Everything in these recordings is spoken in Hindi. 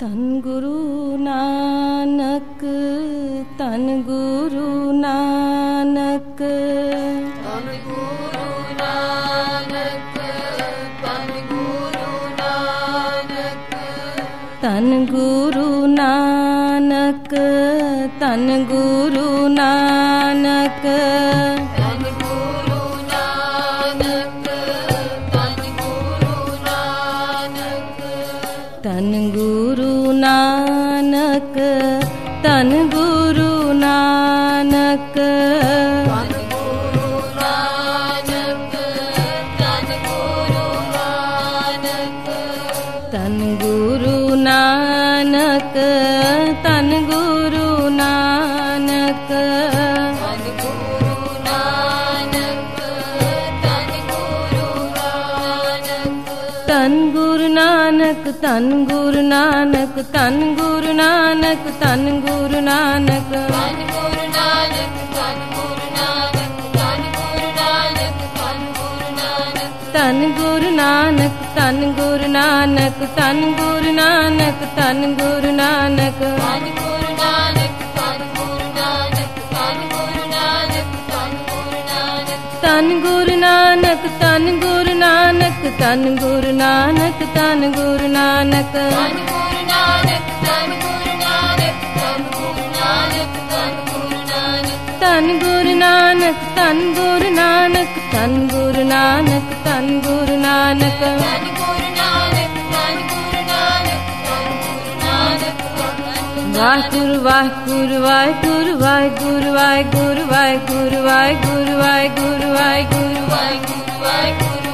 ਤਨ ਗੁਰੂ ਨਾਨਕ ਤਨ ਗੁਰੂ ਨਾਨਕ। ਤਨ ਗੁਰੂ ਨਾਨਕ ਤਨ ਗੁਰੂ ਨਾਨਕ। ਤਨ ਗੁਰੂ ਨਾਨਕ ਤਨ ਗੁਰੂ ਨਾਨਕ। ਗੁਰੂ ਨਾਨਕ ਤਨ ਗੁਰੂ ਨਾਨਕ ਤਨ ਗੁਰੂ ਨਾਨਕ ਤਨ ਗੁਰੂ ਨਾਨਕ ਤਨ ਗੁਰੂ ਨਾਨਕ ਤਨ ਗੁਰੂ ਨਾਨਕ ਤਨ ਗੁਰੂ ਨਾਨਕ ਤਨ ਗੁਰੂ ਨਾਨਕ ਤਨ ਗੁਰੂ ਨਾਨਕ ਤਨ ਗੁਰੂ ਨਾਨਕ ਤਨ ਗੁਰੂ ਨਾਨਕ ਤਨ ਗੁਰੂ ਨਾਨਕ ਤਨ ਗੁਰੂ ਨਾਨਕ ਤਨ ਗੁਰੂ ਨਾਨਕ ਗੁਰੂ ਨਾਨਕ ਤਨ ਗੁਰੂ ਨਾਨਕ ਤਨ ਗੁਰੂ ਨਾਨਕ ਤਨ ਗੁਰੂ ਨਾਨਕ ਤਨ ਗੁਰੂ ਨਾਨਕ ਤਨ ਗੁਰੂ ਨਾਨਕ ਤਨ ਗੁਰੂ ਨਾਨਕ ਤਨ ਗੁਰੂ ਨਾਨਕ ਤਨ ਗੁਰੂ ਨਾਨਕ ਤਨ ਗੁਰੂ ਨਾਨਕ ਤਨ ਗੁਰੂ ਨਾਨਕ ਤਨ ਗੁਰੂ ਨਾਨਕ ਤਨ ਗੁਰੂ ਨਾਨਕ ਤਨ Guru Nanak Waheguru Waheguru Waheguru Waheguru Waheguru Waheguru Waheguru Waheguru Waheguru Waheguru Waheguru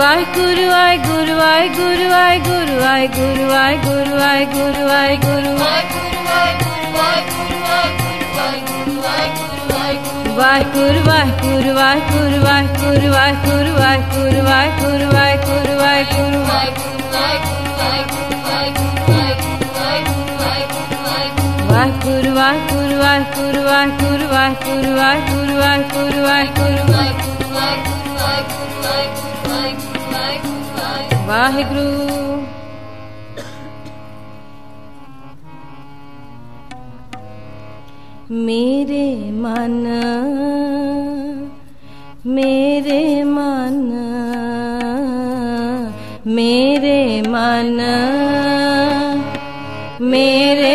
I Guru I Guru I Guru I Guru I Guru I Guru I Guru I Guru I Guru I Guru I Guru I Guru I Guru I Guru I Guru Vaheguru Vaheguru guru Vaheguru guru Vaheguru guru Vaheguru guru Vaheguru guru Vaheguru guru Vaheguru guru Vaheguru guru Vaheguru guru Vaheguru Waheguru ਮੇਰੇ ਮਨ ਮੇਰੇ ਮਨ ਮੇਰੇ ਮਨ ਮੇਰੇ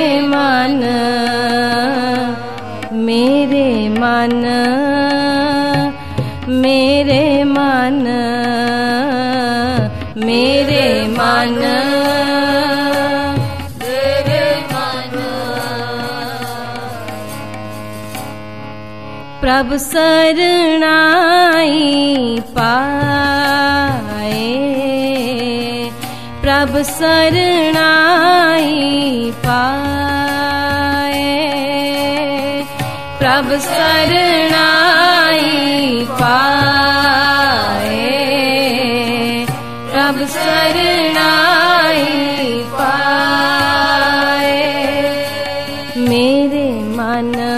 तब शरणाई पाए। प्रभ शरणाई पाए। प्रभ शरणाई पाए। प्रभ शरणाई पाए। मेरे मन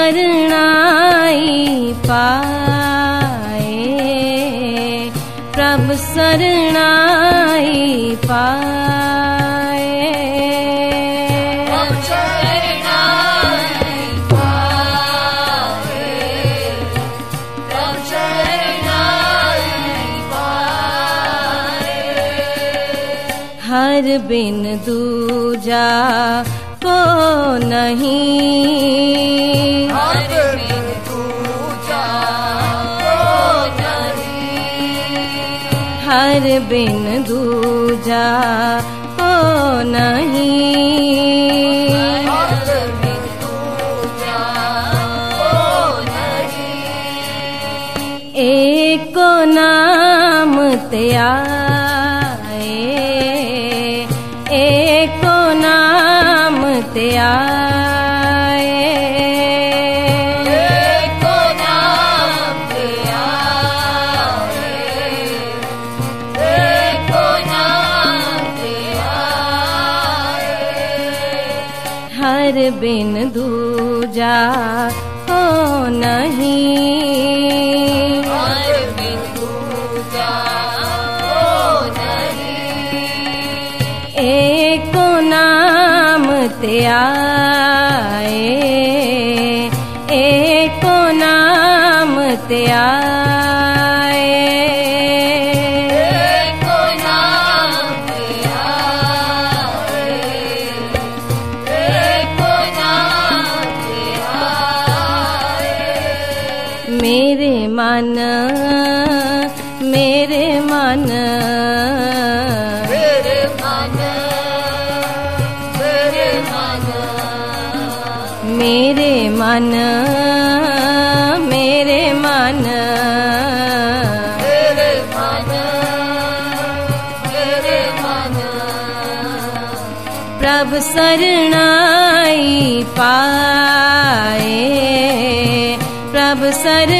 शरणाई पाए। प्रभ शरणाई पाए। हर बिन दूजा को नहीं हर बिन दूजा हो नहीं बिन दूजा हो नहीं। एको नाम त्याए एको नाम त्याए ਮਨ ਮੇਰੇ ਮਨ। ਮੇਰੇ ਮਨ ਮੇਰੇ ਮਨ। ਮੇਰੇ ਮਨ ਮੇਰੇ ਮਨ। ਮੇਰੇ ਮਨ ਮੇਰੇ ਮਨ। ਪ੍ਰਭ ਸਰਣਾਈ ਪਾਏ ਪ੍ਰਭ ਸਰਣ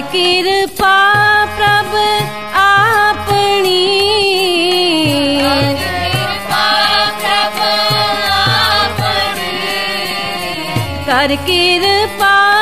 कृपा प्रभ आपनी। कर कृपा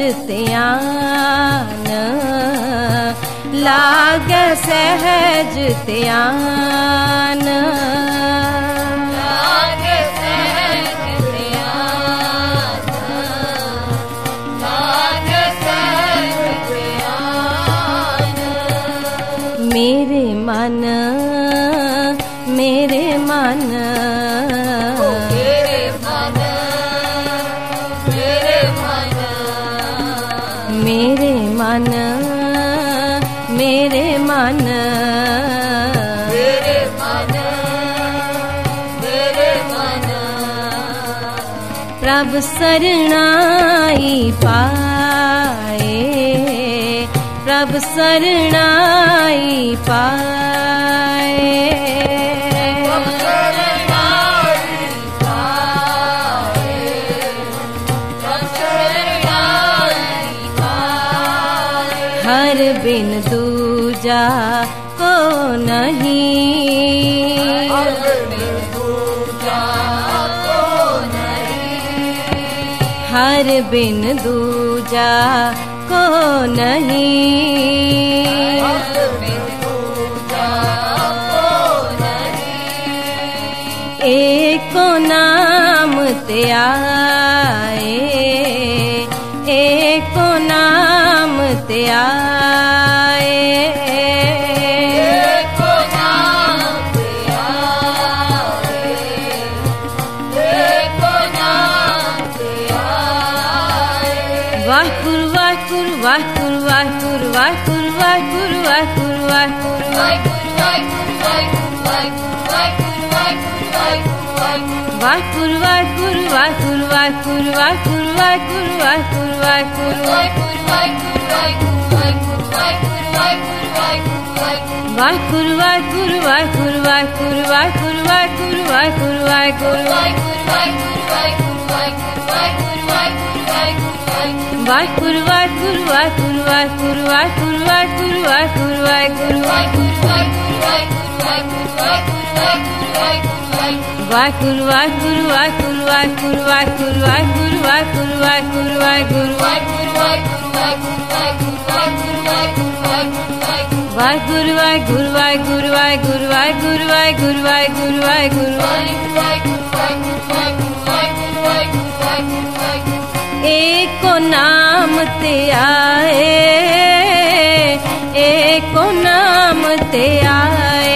त्यान। लागे सहज त्यान। मेरे मन मेरे मन। प्रभ शरणाई पाए प्रभ शरणाई पाए। हर बिन दूजा को नहीं। हर बिन दूजा को नहीं। एको नाम ते Vakur vakur vakur vakur vakur vakur vakur vakur vakur vakur vakur vakur vakur vakur vakur Vakur vakur vakur vakur vakur vakur vakur vakur vakur vakur vakur vakur vakur vakur Vakur vakur vakur vakur vakur vakur vakur vakur vakur vakur vakur vakur vakur Waheguru Waheguru Waheguru Waheguru Waheguru Waheguru Waheguru Waheguru Waheguru Waheguru Waheguru Waheguru Waheguru Waheguru Waheguru Waheguru Waheguru एको नाम ते आए एको नाम ते आए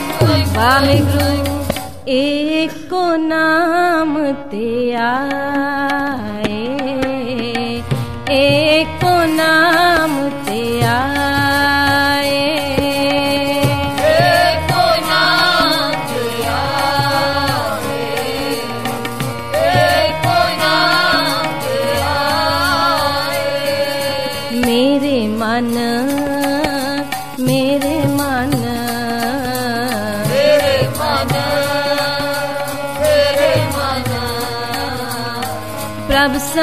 ਵਾਹਿਗੁਰੂ ਏਕੋ ਨਾਮ ਤੇ ਆਏ ਏ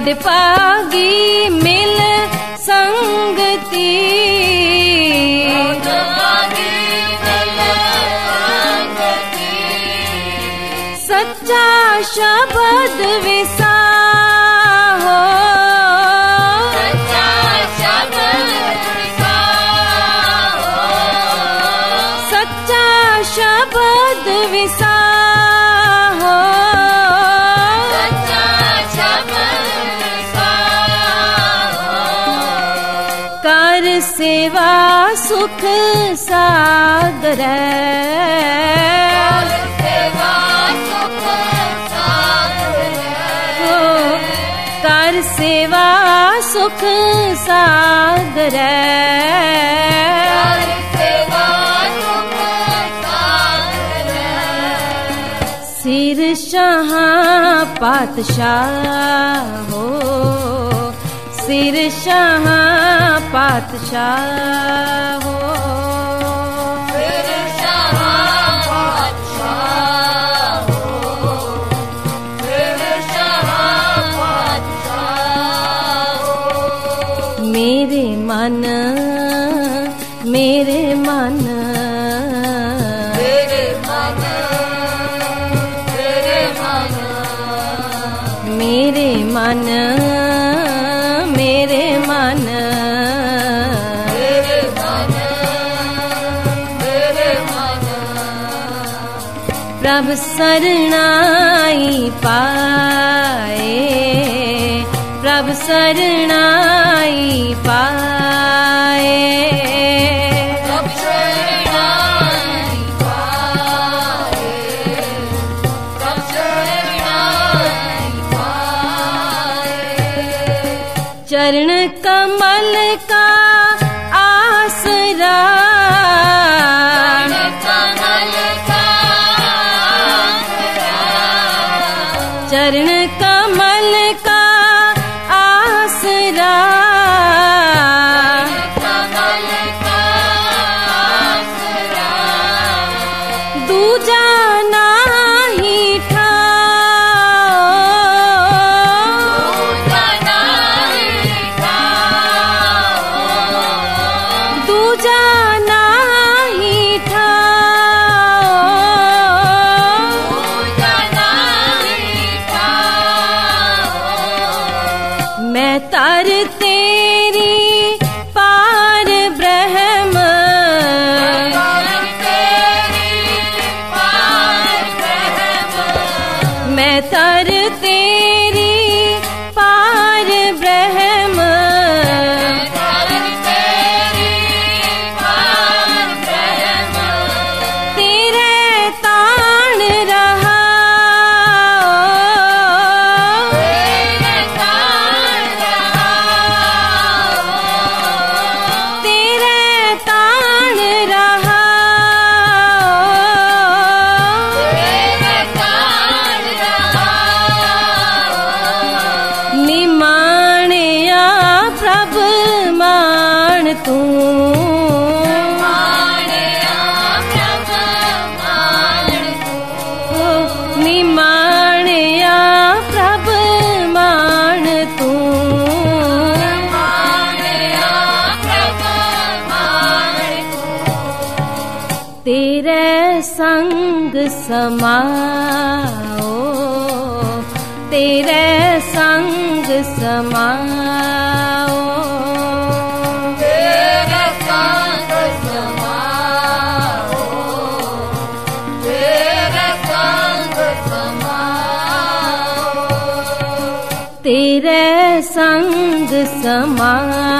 वडपागी मिल संगती। सच्चा शब्द विसा सेवा सुख सागर हो। कर सेवा सुख सागर सिर शाह पातशाह हो। सिर शाह पातशाह हो। मेरे मन मेरे मन। मेरे मन मेरे शरणाई पाए। प्रभ शरणाई पाए। चरण तेरे संग समाओ तेरे संग समाओ। तेरे संग समाओ तेरे संग समाओ।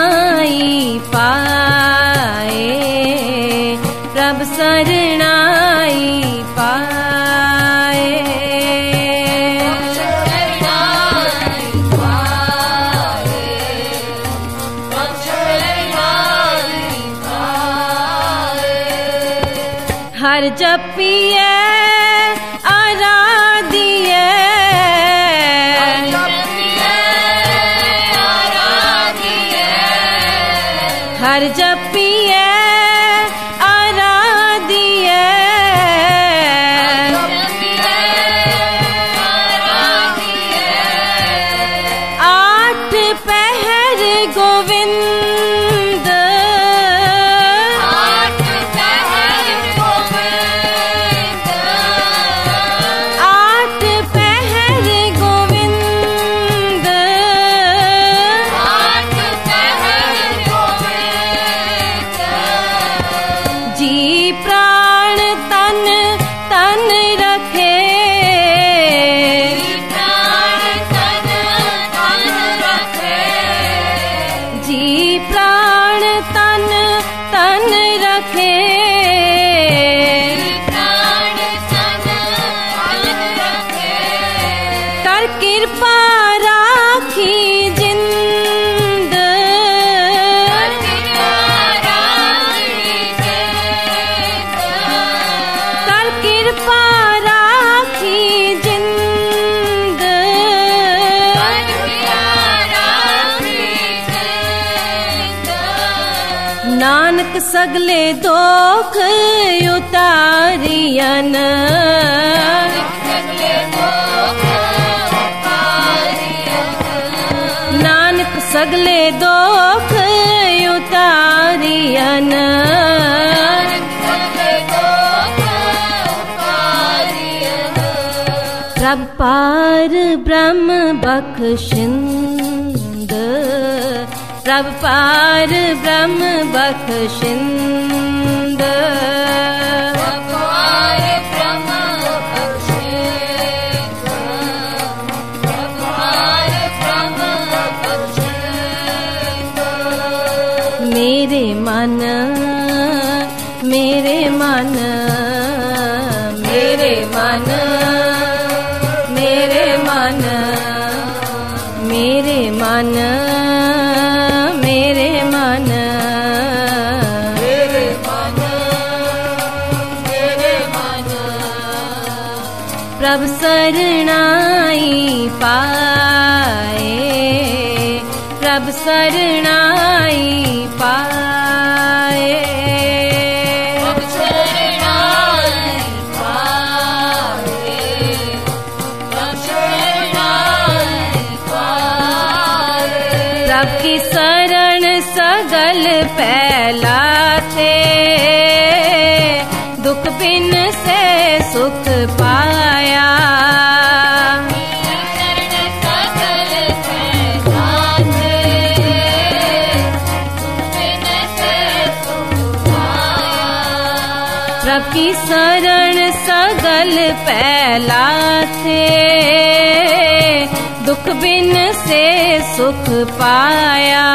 प्रभ शरणाई पाए। हर जपिए हर जपिए सगले दोख उतारियन नानक सगले दोख उतारियन प्रभ पार ब्रह्म बख्शिंद प्रपार ब्रह्मभिन्द शरणाई पाए। प्रभ शरणाई पाए। प्रभ की शरण सगल फैलाते दुख बिन से सुख पाया की शरण सगल फैलाते। दुख बिन से सुख पाया।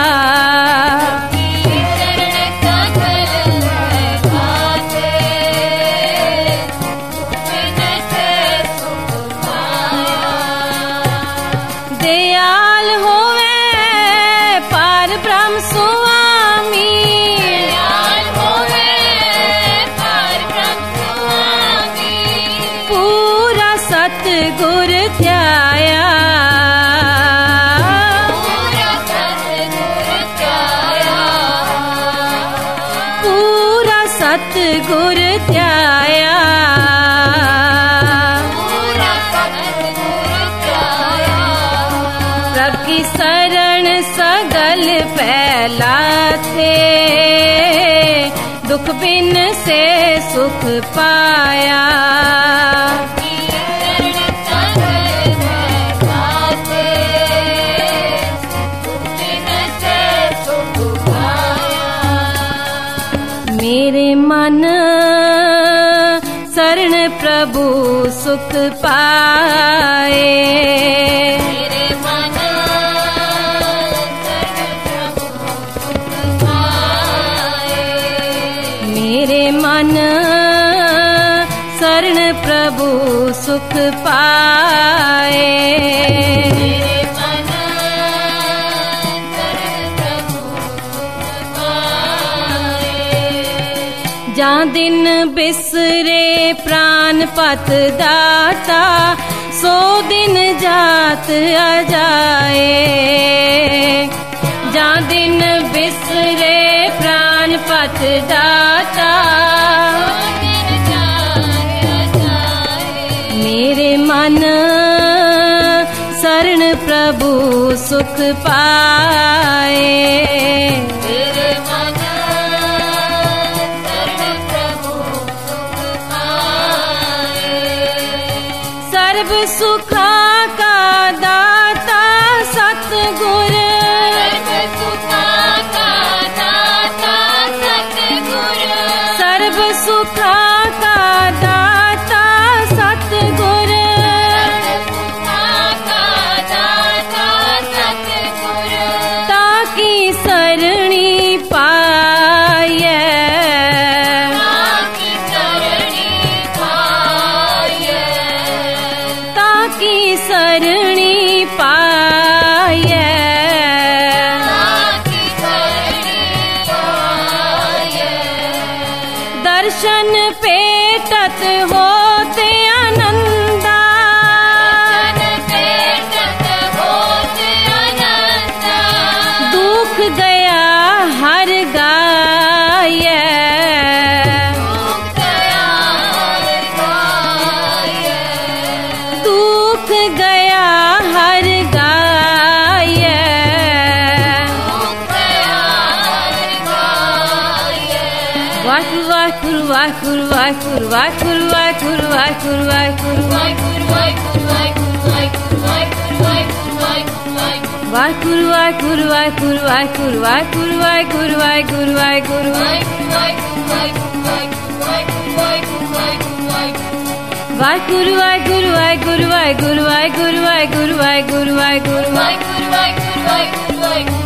दुख बिन से सुख पाया। मेरे मन शरण प्रभु सुख पाए। मन शरण प्रभु सुख पाए। जा दिन बिसरे प्राण पत दाता, सो दिन जात अजाए जा दिन बिसरे प्राण पत दाता प्रभु सुख पाए। सर्व सुखा का दाता सतगुर। सर्व सुखा का Vakur vakur vakur vakur vakur vakur vakur vakur vakur vakur vakur vakur vakur vakur vakur Vakur vakur vakur vakur vakur vakur vakur vakur Vakur vakur vakur vakur vakur vakur vakur vakur vakur vakur vakur vakur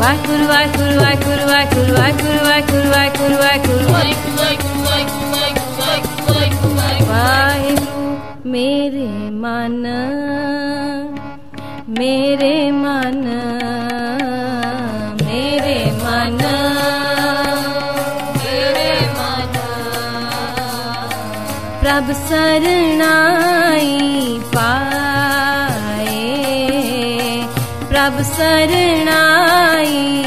Waheguru Waheguru Waheguru Waheguru Waheguru Waheguru Waheguru Waheguru. Waheguru Waheguru ਮੇਰੇ ਮਨ ਮੇਰੇ ਮਨ ਮੇਰੇ ਮਨ ਮੇਰੇ ਮਨ। ਪ੍ਰਭ ਸਰਣਾਈ शरणाई